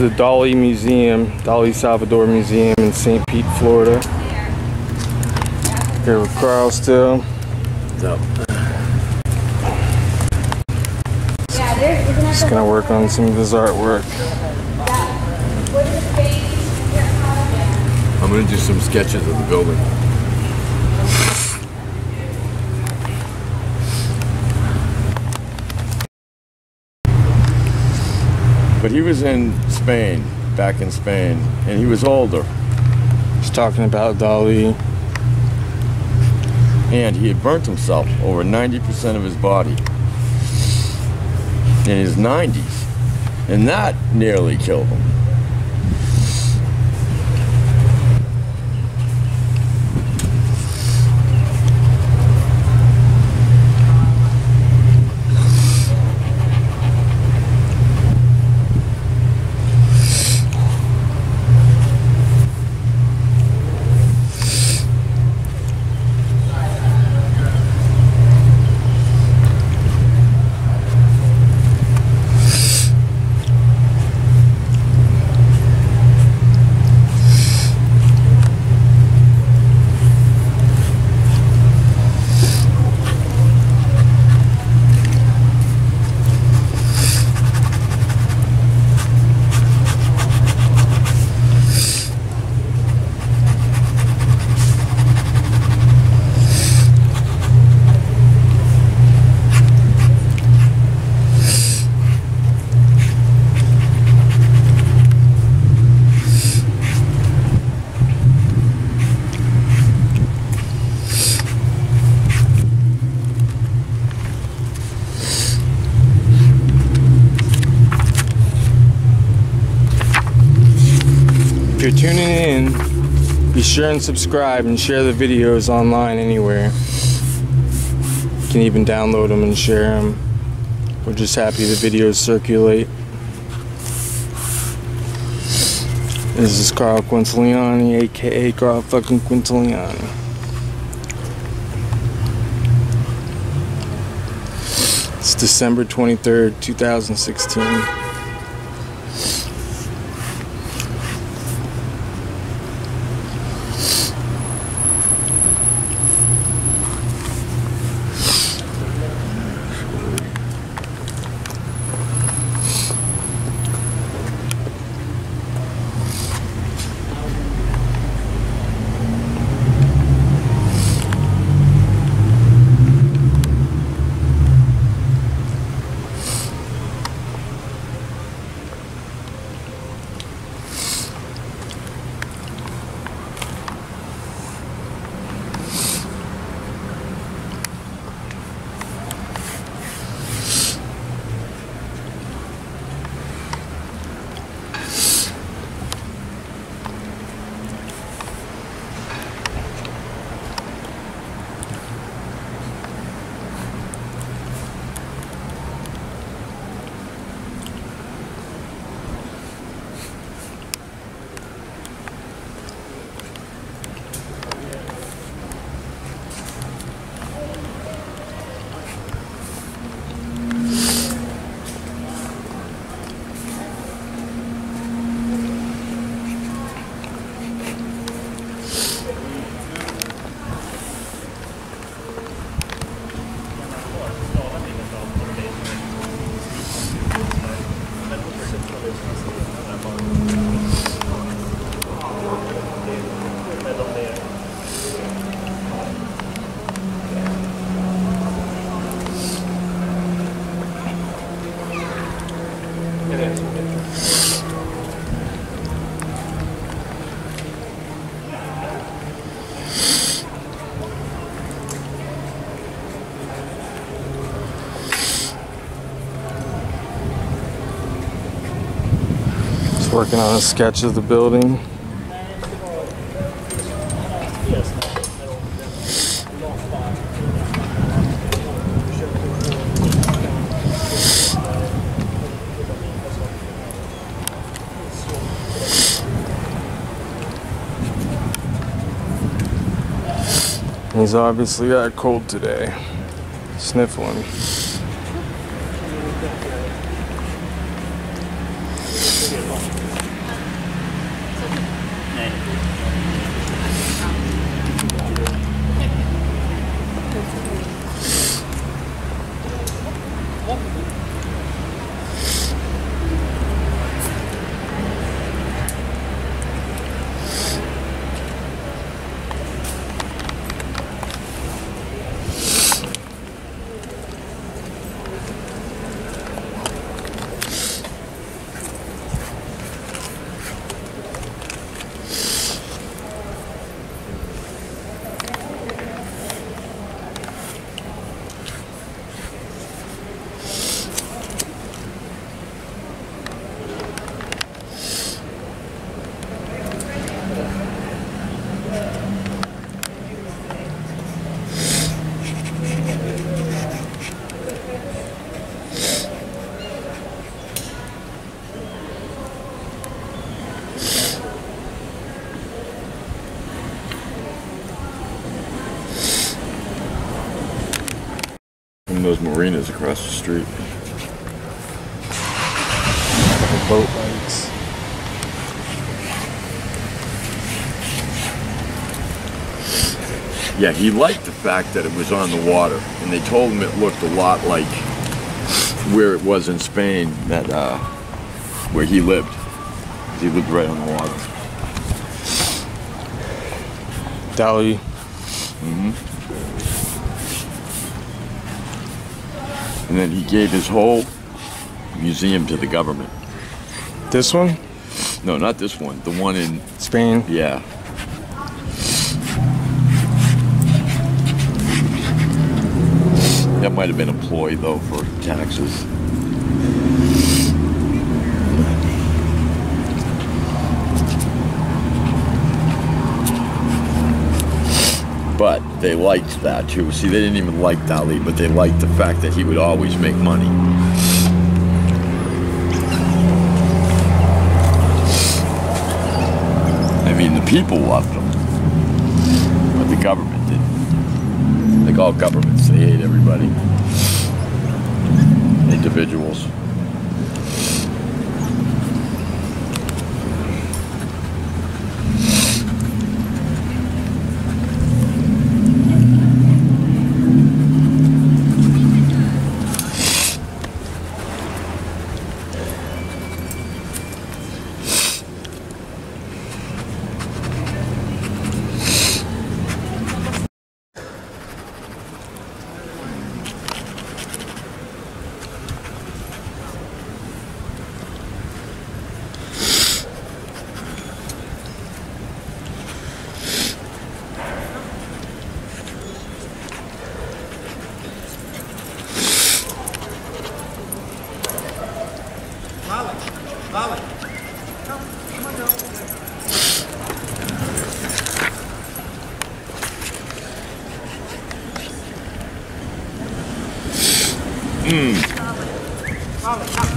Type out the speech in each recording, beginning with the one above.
is the Dali Museum, Dali Salvador Museum in St. Pete, Florida. Here with Carl still. So, Just gonna work on some of his artwork. I'm gonna do some sketches of the building. But he was in Spain, back in Spain, and he was older, He's talking about Dali. and he had burnt himself over 90% of his body in his 90s, and that nearly killed him. You're tuning in, be sure and subscribe and share the videos online anywhere. You can even download them and share them. We're just happy the videos circulate. This is Carl Quintiliani, aka Carl fucking Quintiliani. It's December 23rd, 2016. Just working on a sketch of the building. He's obviously got a cold today. Sniffling. Across the street. Couple boat lights. Yeah, he liked the fact that it was on the water, and they told him it looked a lot like where it was in Spain, that uh, where he lived. He lived right on the water. Dali. And then he gave his whole museum to the government. This one? No, not this one. The one in Spain. yeah. That might have been employed though for taxes. But they liked that too. See, they didn't even like Dali, but they liked the fact that he would always make money. I mean, the people loved him, but the government didn't. Like all governments, they hate everybody. Individuals. Fala, fala. Não, não, não.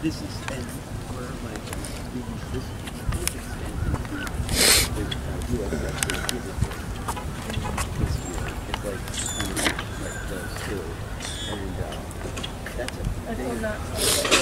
This is, and we're like, this, this is, and US Wrestling Physics this year. It's like, kind of like those two. And, uh, that's a, they,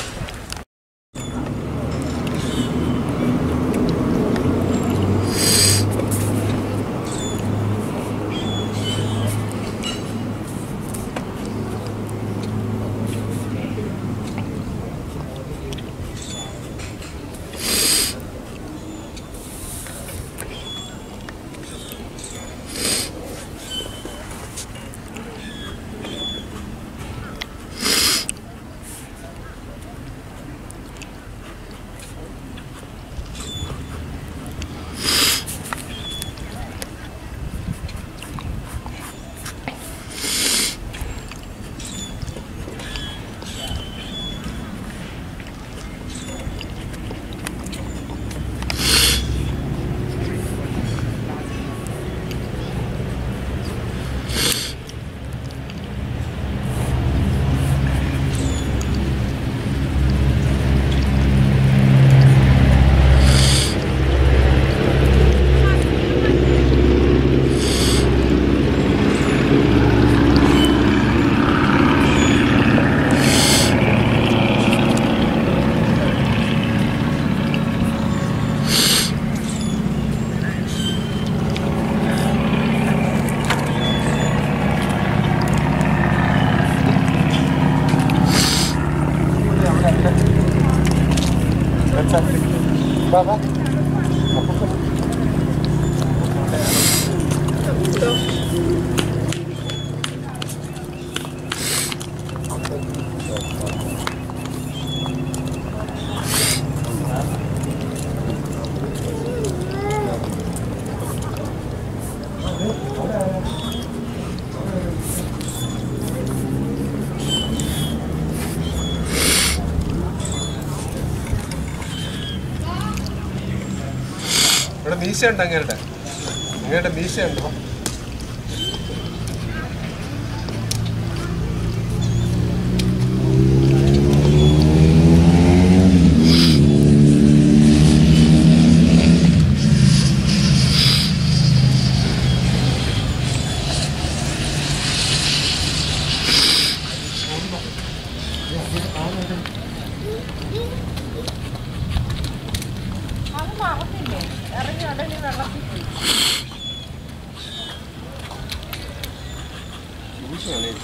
മീശ ഉണ്ട് അങ്ങേരുടെ. അങ്ങേരുടെ മീശ 끝이 안에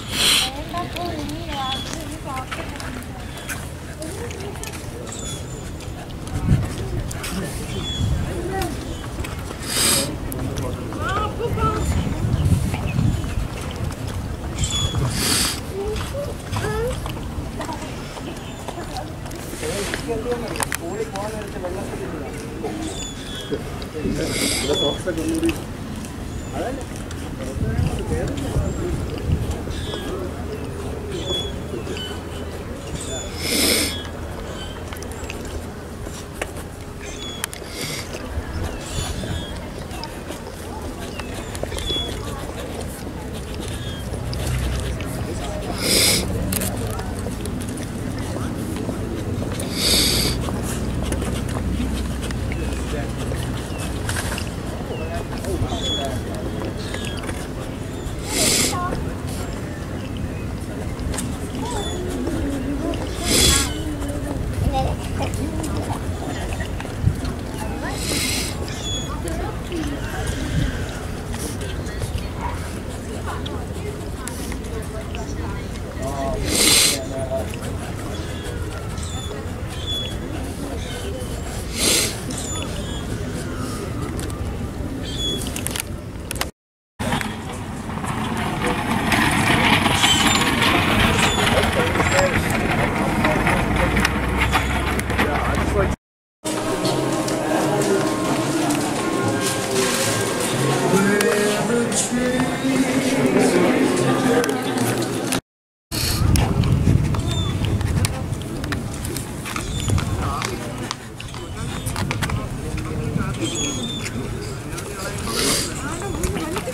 그래서 학사 건물이 알아요?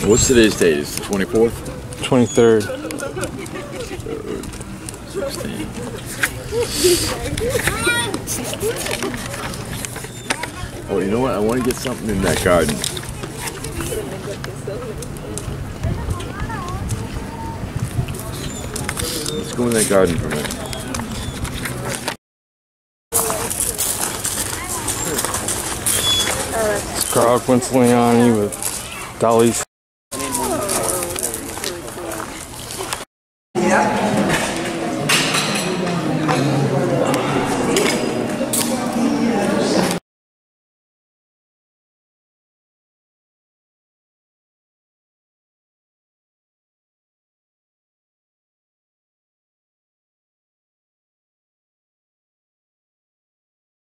What's today's date? It's the 24th? 23rd. Oh, you know what? I want to get something in that garden. Let's go in that garden for a minute. It's Carl Quintiliani with Dali's